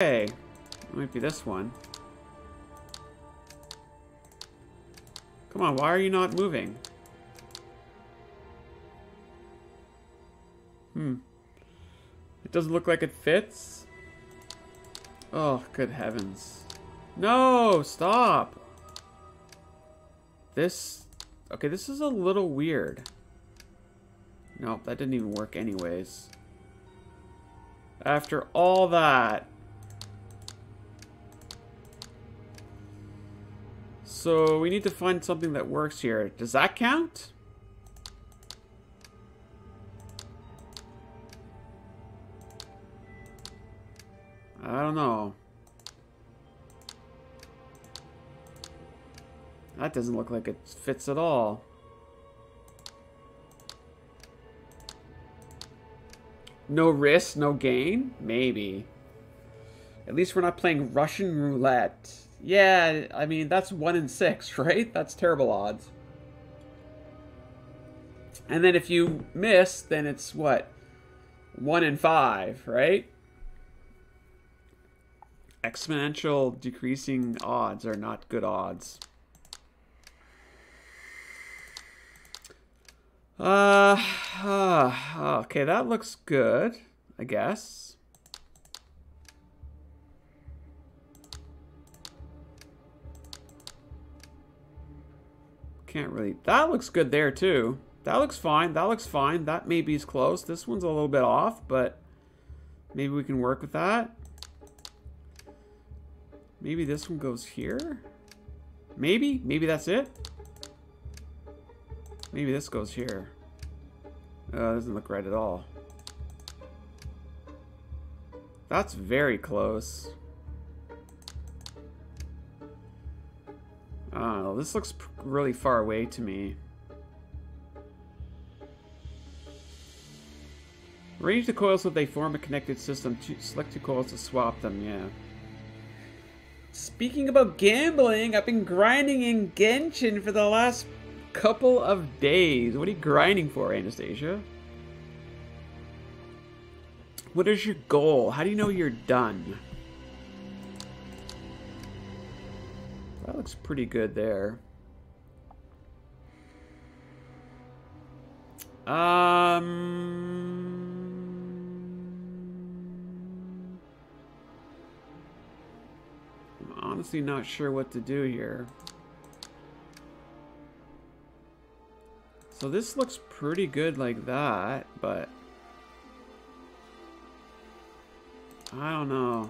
Okay. It might be this one. Come on, why are you not moving? Hmm. It doesn't look like it fits. Oh, good heavens. No, stop. This... Okay, this is a little weird. Nope, that didn't even work anyways. After all that... So, we need to find something that works here. Does that count? I don't know. That doesn't look like it fits at all. No risk, no gain? Maybe. At least we're not playing Russian roulette. Yeah, I mean, that's 1 in 6, right? That's terrible odds. And then if you miss, then it's what? 1 in 5, right? Exponential decreasing odds are not good odds. Uh, uh, okay, that looks good, I guess. Can't really, that looks good there too. That looks fine, that looks fine. That maybe is close. This one's a little bit off, but maybe we can work with that. Maybe this one goes here? Maybe? Maybe that's it? Maybe this goes here. Uh, doesn't look right at all. That's very close. I. This looks really far away to me. Arrange the coils so they form a connected system. Select two coils to swap them, yeah. Speaking about gambling, I've been grinding in Genshin for the last couple of days. What are you grinding for, Anastasia? What is your goal? How do you know you're done? That looks pretty good there. Um... I'm honestly not sure what to do here. So this looks pretty good like that, but... I don't know.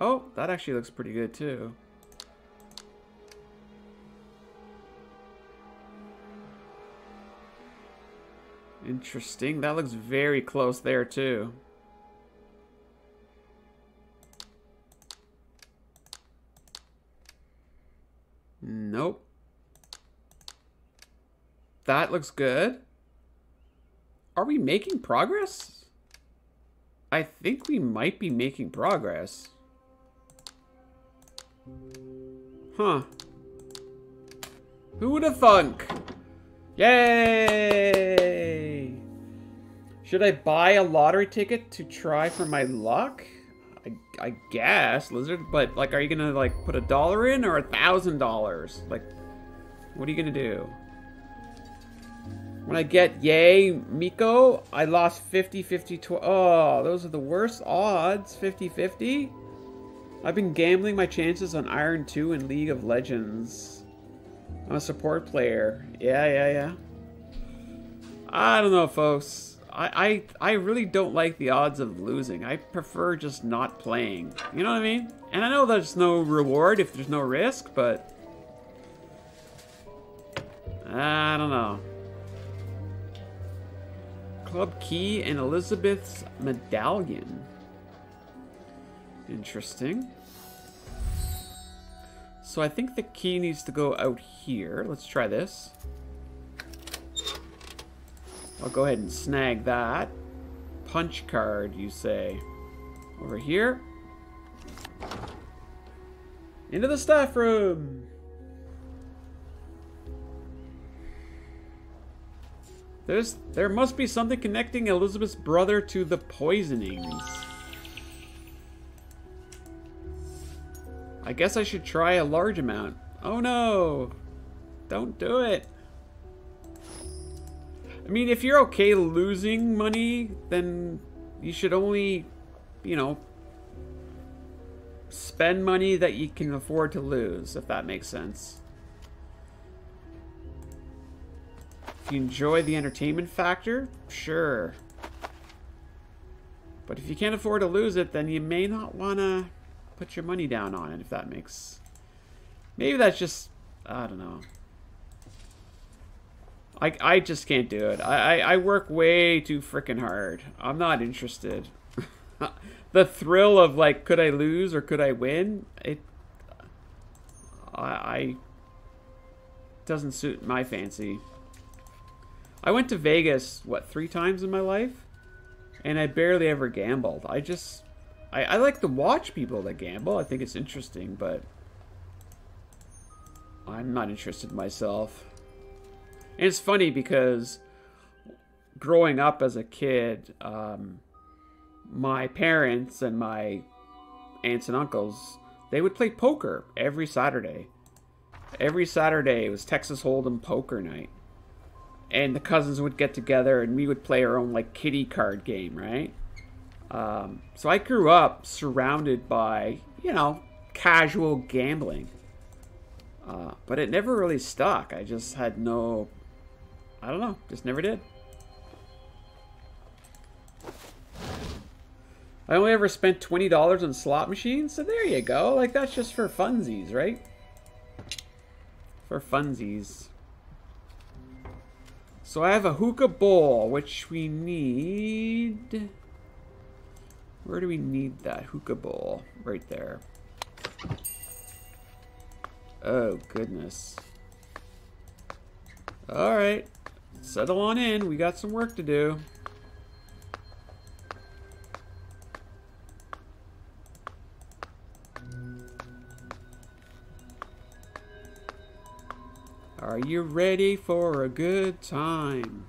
Oh, that actually looks pretty good too. Interesting. That looks very close there too. Nope. That looks good. Are we making progress? I think we might be making progress. Huh. Who would have thunk? Yay! Should I buy a lottery ticket to try for my luck? I, I guess, Lizard, but like, are you gonna like put a dollar in or a thousand dollars? Like, what are you gonna do? When I get Yae Miko, I lost 50, 50, 12. Oh, those are the worst odds. 50, 50. I've been gambling my chances on Iron 2 and League of Legends. I'm a support player. Yeah, yeah, yeah. I don't know, folks. I, I, really don't like the odds of losing. I prefer just not playing. You know what I mean? And I know there's no reward if there's no risk, but... I don't know. Club key and Elizabeth's medallion. Interesting. So I think the key needs to go out here. Let's try this. I'll go ahead and snag that. Punch card, you say. Over here. Into the staff room. There's, there must be something connecting Elizabeth's brother to the poisonings. I guess I should try a large amount. Oh no! Don't do it! I mean, if you're okay losing money, then you should only, you know, spend money that you can afford to lose, if that makes sense. If you enjoy the entertainment factor, sure. But if you can't afford to lose it, then you may not want to put your money down on it, if that makes... Maybe that's just... I don't know. I, I just can't do it. I, I, I work way too freaking hard. I'm not interested. the thrill of, like, could I lose or could I win? It... I... I doesn't suit my fancy. I went to Vegas, what, three times in my life? And I barely ever gambled. I just... I, I like to watch people that gamble. I think it's interesting, but... I'm not interested myself. And it's funny because growing up as a kid, um, my parents and my aunts and uncles, they would play poker every Saturday. Every Saturday it was Texas Hold'em poker night and the cousins would get together and we would play our own like kitty card game, right? Um, so I grew up surrounded by you know casual gambling, uh, but it never really stuck. I just had no, I don't know, just never did. I only ever spent twenty dollars on slot machines, so there you go. Like that's just for funsies, right? For funsies. So I have a hookah bowl, which we need... Where do we need that hookah bowl? Right there. Oh, goodness. Alright. Settle on in. We got some work to do. Are you ready for a good time?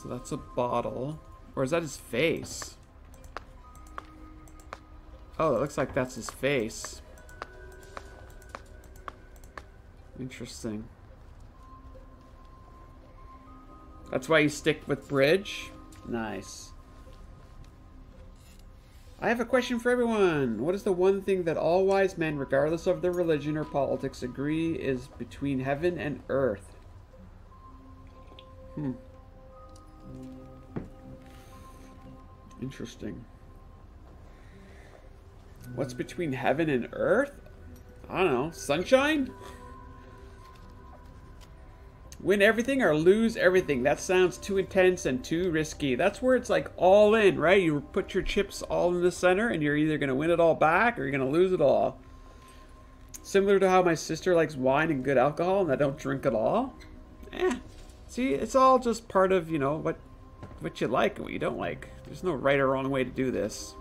So that's a bottle. Or is that his face? Oh, it looks like that's his face. Interesting. That's why you stick with bridge? Nice. I have a question for everyone. What is the one thing that all wise men, regardless of their religion or politics, agree is between heaven and earth? Hmm. Interesting. What's between heaven and earth? I don't know. Sunshine? Win everything or lose everything. That sounds too intense and too risky. That's where it's like all in, right? You put your chips all in the center and you're either going to win it all back or you're going to lose it all. Similar to how my sister likes wine and good alcohol and I don't drink at all. Eh. See, it's all just part of, you know, what what you like and what you don't like. There's no right or wrong way to do this.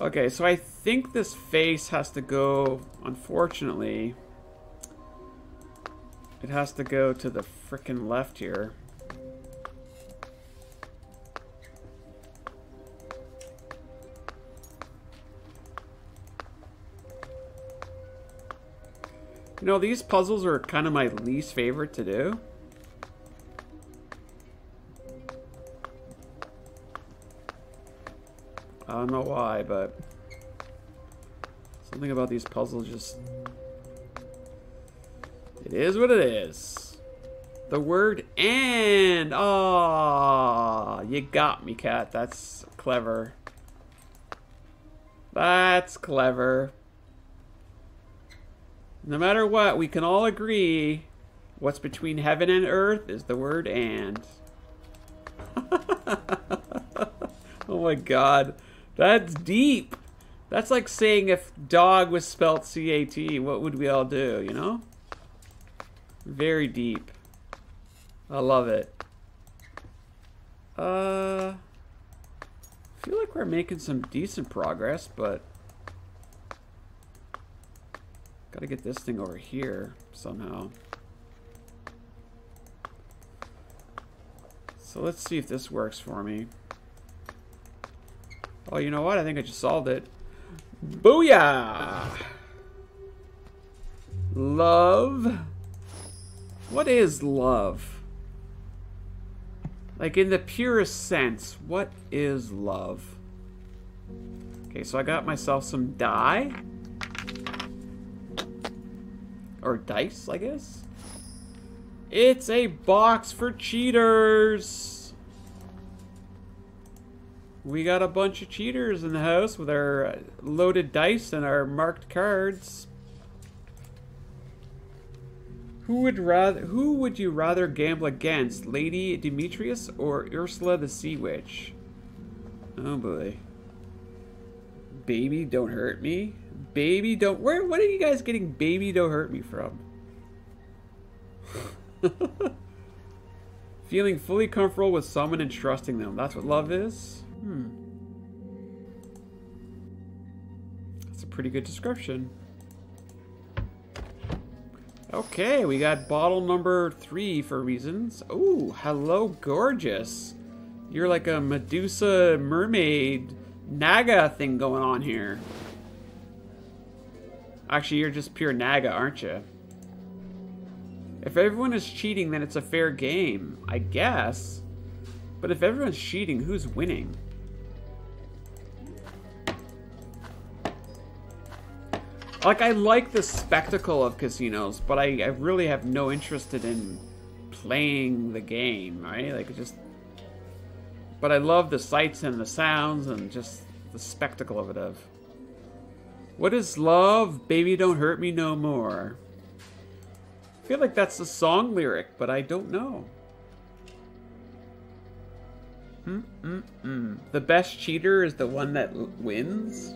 Okay, so I think this face has to go, unfortunately, it has to go to the frickin' left here. You know, these puzzles are kind of my least favorite to do. Don't know why, but something about these puzzles just... It is what it is. The word and. Ah, you got me, cat. That's clever. That's clever. No matter what, we can all agree what's between heaven and earth is the word and. oh my god. That's deep. That's like saying if dog was spelt C-A-T, what would we all do, you know? Very deep. I love it. Uh, feel like we're making some decent progress, but gotta get this thing over here somehow. So let's see if this works for me. Oh, you know what? I think I just solved it. Booyah! Love. What is love? Like, in the purest sense, what is love? Okay, so I got myself some die. Or dice, I guess. It's a box for cheaters. We got a bunch of cheaters in the house with our loaded dice and our marked cards. Who would rather who would you rather gamble against, Lady Dimitrescu or Ursula the Sea Witch? Oh boy. Baby, don't hurt me. Baby, don't where what are you guys getting baby don't hurt me from? Feeling fully comfortable with someone and trusting them. That's what love is? Hmm. That's a pretty good description. Okay, we got bottle number three for reasons. Oh, hello, gorgeous. You're like a Medusa mermaid Naga thing going on here. Actually, you're just pure Naga, aren't you? If everyone is cheating, then it's a fair game, I guess. But if everyone's cheating, who's winning? Like, I like the spectacle of casinos, but I, I really have no interest in playing the game, right? Like, just... But I love the sights and the sounds and just the spectacle of it of. What is love? Baby, don't hurt me no more. I feel like that's the song lyric, but I don't know. Mm -mm -mm. The best cheater is the one that wins?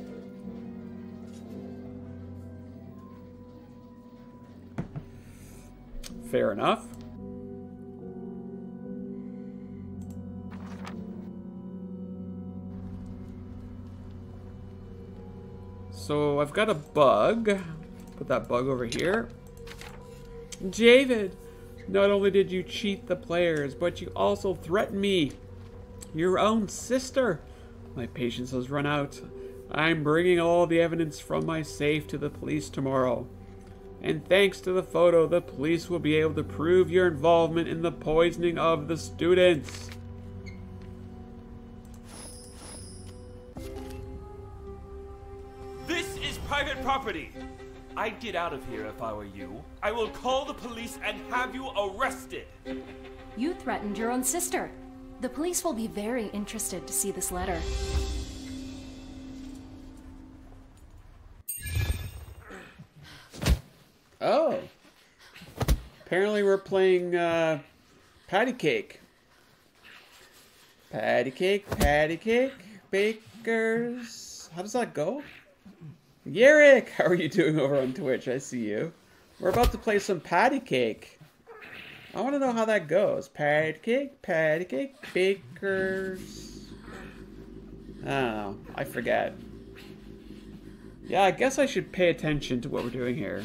Fair enough. So I've got a bug. Put that bug over here. David, not only did you cheat the players, but you also threatened me. Your own sister. My patience has run out. I'm bringing all the evidence from my safe to the police tomorrow. And thanks to the photo, the police will be able to prove your involvement in the poisoning of the students. This is private property. I'd get out of here if I were you. I will call the police and have you arrested. You threatened your own sister. The police will be very interested to see this letter. Playing uh, patty cake. Patty cake, patty cake, bakers. How does that go? Yarrick, how are you doing over on Twitch? I see you. We're about to play some patty cake. I want to know how that goes. Patty cake, patty cake, bakers. Oh, I forget. Yeah, I guess I should pay attention to what we're doing here.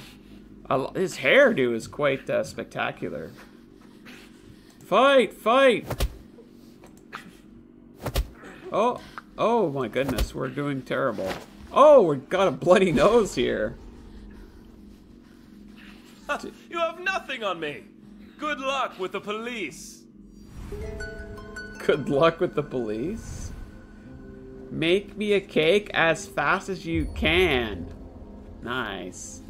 Uh, his hairdo is quite uh, spectacular. Fight, fight! Oh, oh my goodness, we're doing terrible. Oh, we got a bloody nose here. you have nothing on me. Good luck with the police. Good luck with the police? Make me a cake as fast as you can. Nice.